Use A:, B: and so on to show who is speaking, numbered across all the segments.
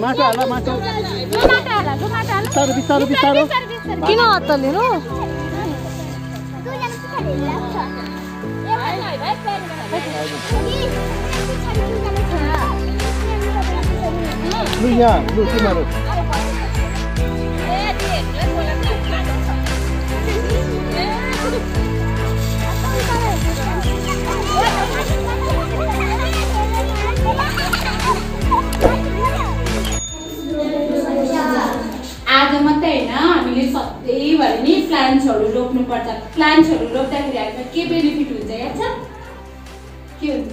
A: माटो हाल माटो बिस्तारो बिस्तारो बिस्तारो।
B: किन हत्तलिनु
A: लु यहाँ लु तिमीहरू
C: आज मात्रै होइन हामीले सधैँभरि नै प्लान्ट्सहरू रोप्नुपर्छ प्लान्ट्सहरू रोप्दाखेरि हामीलाई के बेनिफिट हुन्छ याद छ के हुन्छ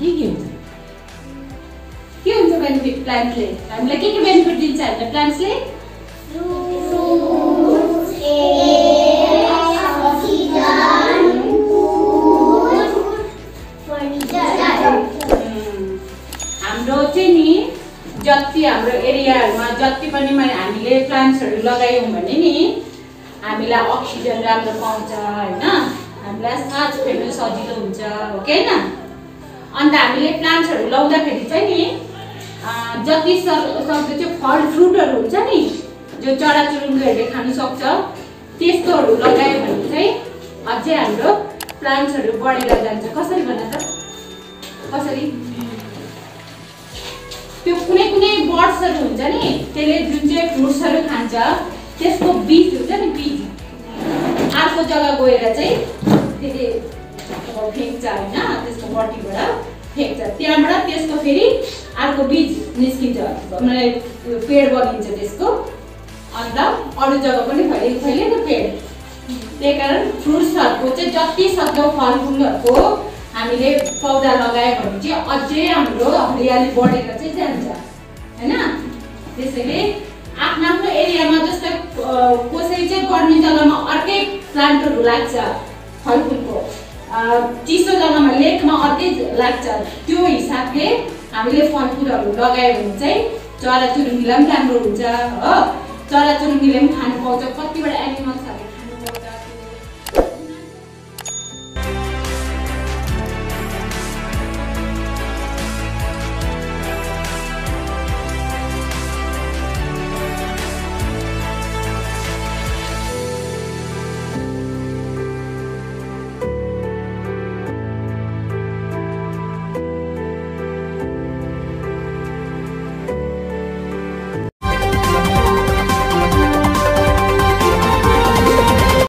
D: के के हुन्छ
C: के हुन्छ बेनिफिट प्लान्टले हामीलाई के के बेनिफिट दिन्छ हामीलाई प्लान्ट्सले हाम्रो चाहिँ नि जति हाम्रो एरियाहरूमा जति पनि हामीले प्लान्ट्सहरू लगायौँ भने नि हामीलाई अक्सिजन राम्रो पाउँछ होइन? हामीलाई सास फेर्नु सजिलो हुन्छ हो कि होइन अन्त हामीले प्लान्ट्सहरू लाउँदाखेरि चाहिँ नि जति सक् सक्दो चाहिँ फल फ्रुटहरू हुन्छ नि जो चराचुरुङ्गीहरूले खानु सक्छ त्यस्तोहरू लगायो भने चाहिँ अझै हाम्रो प्लान्ट्सहरू बढेर जान्छ। कसरी भन त? कसरी? त्यो कुनै कुनै बर्ड्सहरू हुन्छ नि त्यसले जुन चाहिँ फ्रुट्सहरू खान्छ त्यसको बिज हुन्छ नि बिज अर्को जग्गा गएर चाहिँ त्यसले फ्याँक्छ होइन त्यसको बटीबाट फ्याँक्छ। त्यहाँबाट त्यसको फेरि अर्को बिज निस्किन्छ। त्यो पेड बनिन्छ त्यसको। अन्त अरू जग्गा पनि फैलियो पेड। त्यही कारण फ्रुट्सहरूको चाहिँ जति सक्दो फलफुलहरूको हामीले पौधा लगायो भने चाहिँ अझै हाम्रो हरियाली बढेर चाहिँ जान्छ। होइन? त्यसैले आफ्नो आफ्नो एरियामा जस्तै कसै चाहिँ गर्मी जग्गामा अर्कै प्लान्टहरू लाग्छ फलफुलको। चिसो जग्गामा लेकमा अर्कै लाग्छ। त्यो हिसाबले हामीले फलफुलहरू लगायो भने चाहिँ चराचुरुङ्गीलाई पनि राम्रो हुन्छ हो? चराचुरुङ्गीले पनि खानु पाउँछ। कतिवटा एनिमल